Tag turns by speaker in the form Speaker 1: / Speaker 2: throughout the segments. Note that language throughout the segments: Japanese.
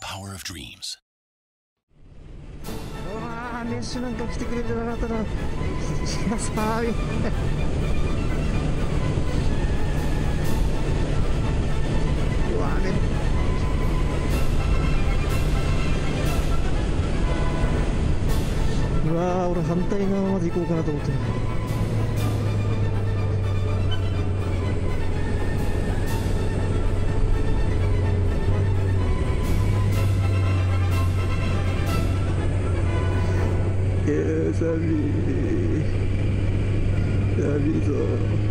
Speaker 1: power of dreams.
Speaker 2: うわーメッシュなんか来てくれてなかったらいや寒いうわーねうわー俺反対側まで行こうかなと思ってるいや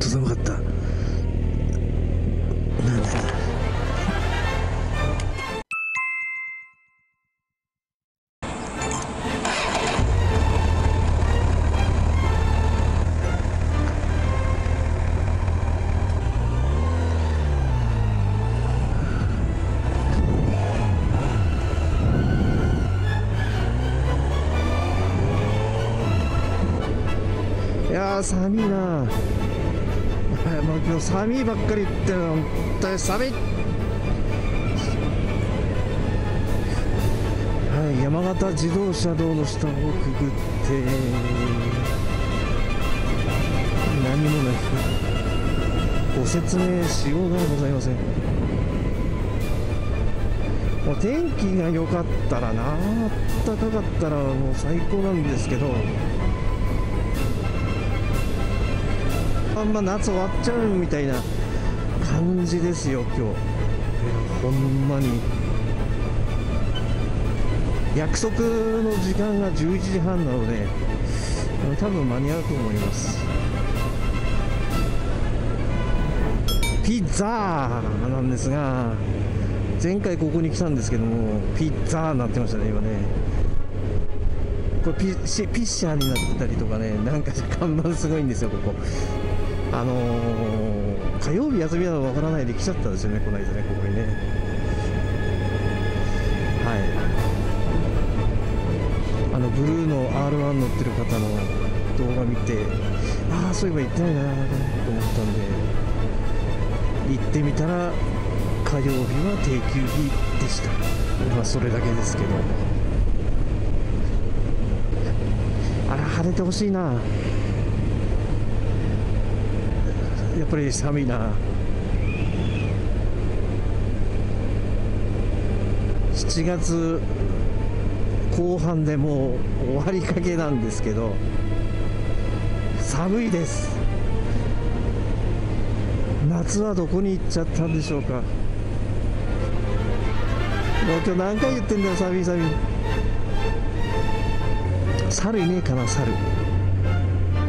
Speaker 2: すほんと寒かった。なんだいや寒いな今日寒いばっかり言ってるの本当に寒いはい山形自動車道の下をくぐって何もないご説明しようがございません。もう天気が良かったらなあったかかったらもう最高なんですけどあんま夏終わっちゃうみたいな感じですよ今日。ほんまに。約束の時間が11時半なので多分間に合うと思います。ピザなんですが前回ここに来たんですけどもピッツァになってましたね今ね。これピッシピッシャーになったりとかねなんか看板すごいんですよここ。あのー火曜日休みなのわからないで来ちゃったんですよねこの間ねここにね。はい。あのブルーの R1 乗ってる方の動画見てああそういえば行ってないなと思ったんで行ってみたら火曜日は定休日でした。まあそれだけですけど。あら晴れてほしいな。やっぱり寒いな。7月後半でもう終わりかけなんですけど寒いです。夏はどこに行っちゃったんでしょうか。もう今日何回言ってんだよ寒い寒い。猿いねえかな猿。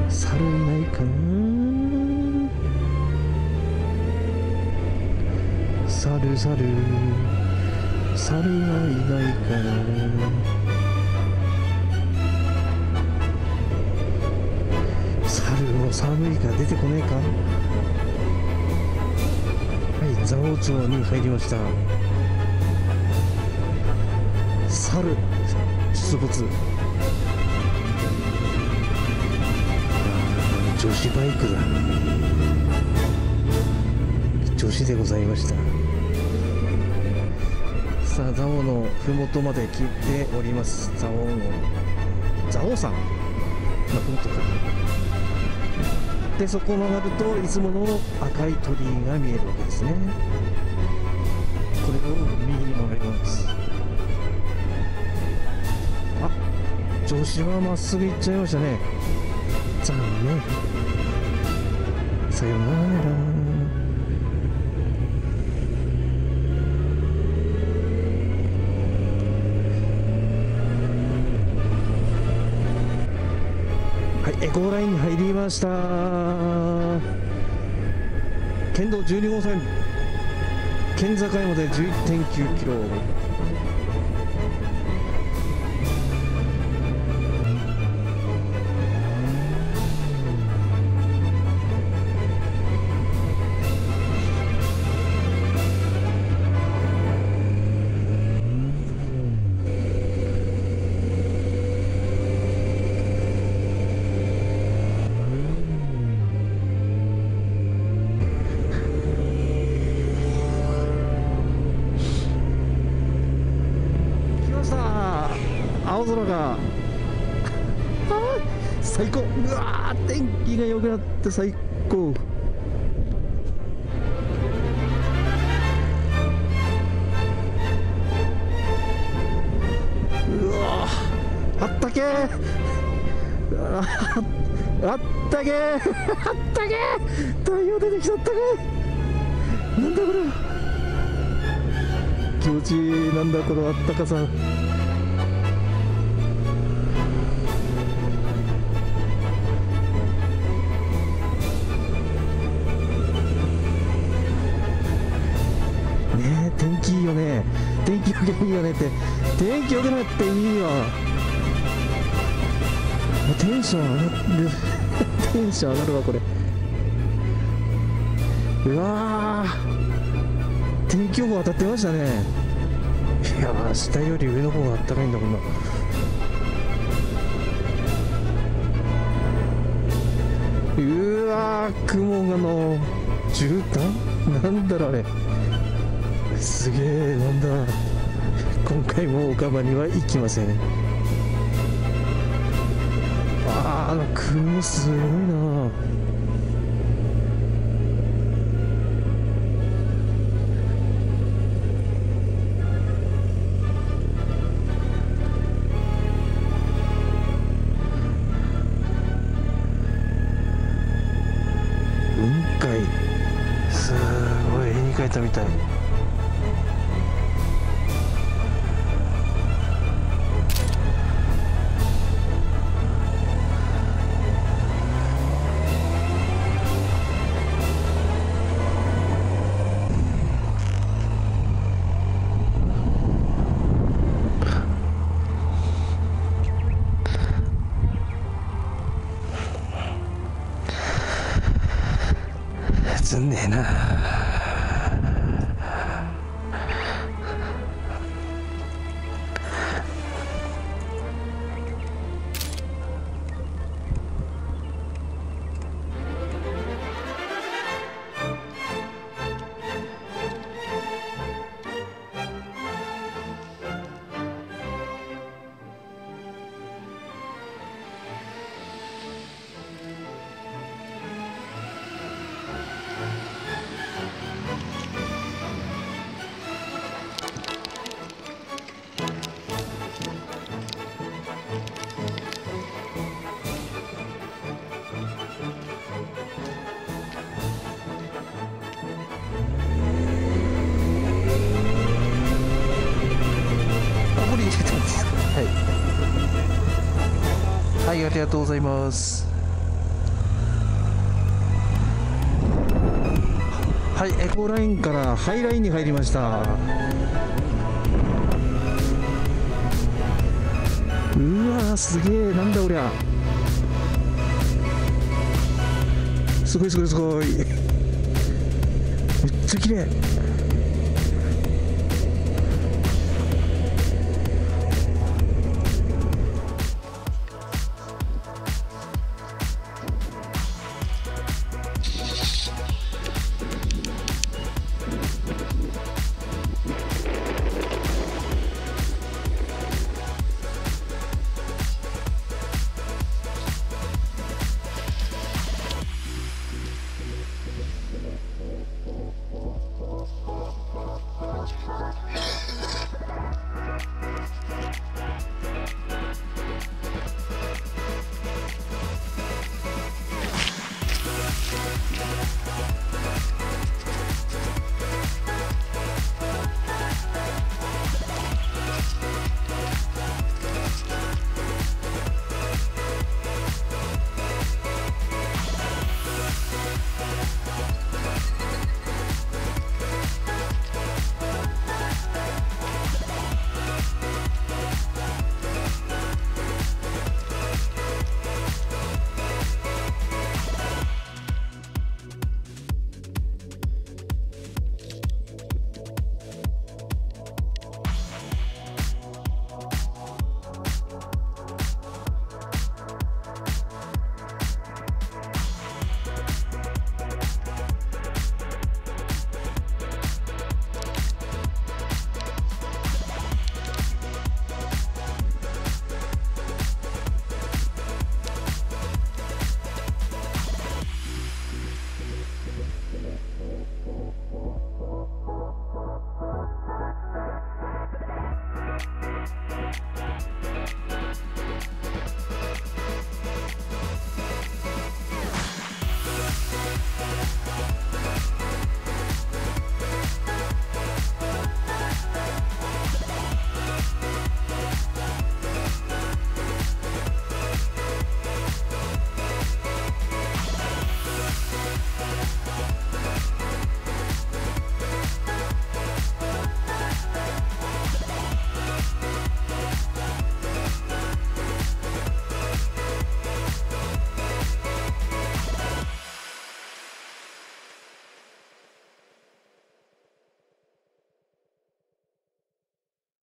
Speaker 2: 猿いないかな。猿猿。猿はいないかな猿も寒いから出てこねえか。はい蔵王町に入りました。猿出没。女子バイクだ。女子でございました。さあ蔵王の麓まで来ております。蔵王の蔵王山の麓かでそこを曲がるといつもの赤い鳥居が見えるわけですね。これを右に曲がります。あ女子はまっすぐ行っちゃいましたね。じゃあねさよなら。エコーラインに入りました。県道12号線県境まで11.9キロ。青空が。最高。うわ天気が良くなって最高。うわあったけあったけあったけ太陽出てきちゃったけなんだこれ。気持ちいい。なんだこのあったかさ。気いいよね。天気よけいいよねって。天気よけなっていいわ。テンション上がる。テンション上がるわこれ。うわ天気予報当たってましたね。いやー下より上の方があったかいんだもんな。うわー雲がの絨毯なんだろうあれ。すげえなんだ。今回も岡場には行きません。ああの雲すごいな。んねえなはいありがとうございます。はいエコーラインからハイラインに入りました。うわーすげえなんだおりゃ。すごいすごいすごい。めっちゃ綺麗。